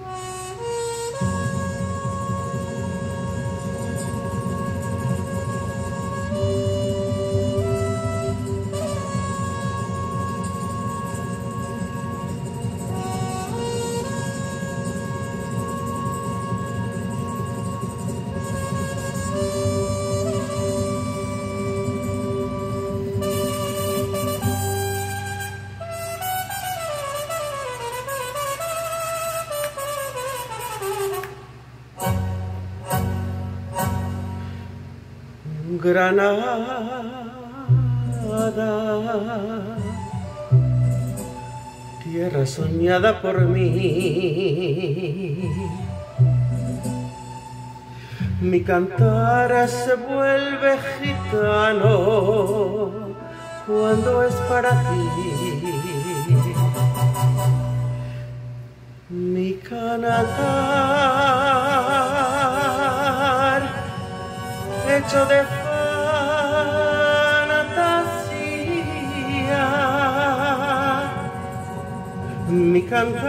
Bye. Granada, tierra soñada por mí. Mi cantar se vuelve gitano cuando es para ti. Mi cantar hecho de mi cantar,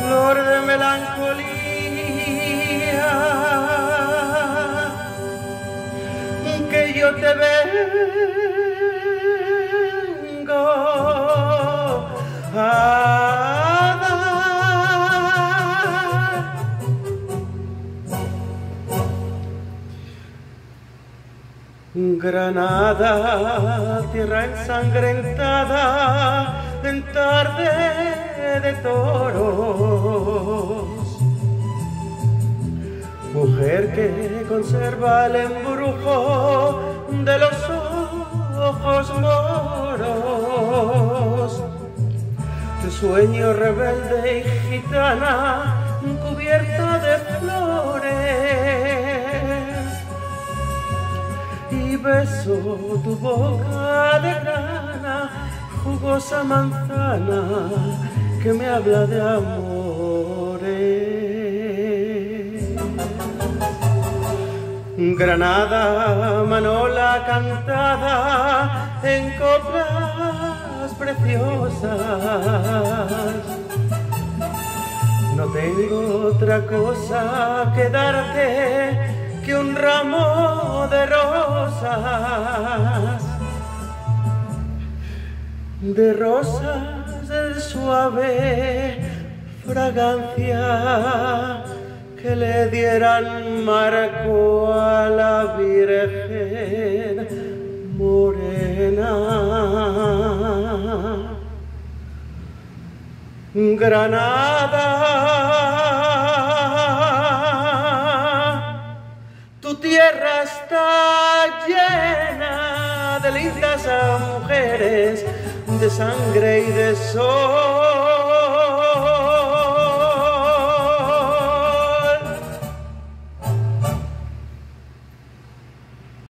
flor de melancolía, que yo te vengo Granada, tierra ensangrentada en tarde de toros. Mujer que conserva el embrujo de los ojos moros. Tu sueño rebelde y gitana cubierta de flores beso tu boca de grana, jugosa manzana que me habla de amores. Granada, manola cantada en coplas preciosas. No tengo otra cosa que darte que un ramo de rosas, de rosas de suave fragancia que le dieran marco a la Virgen morena. Granada de sangre y de sol.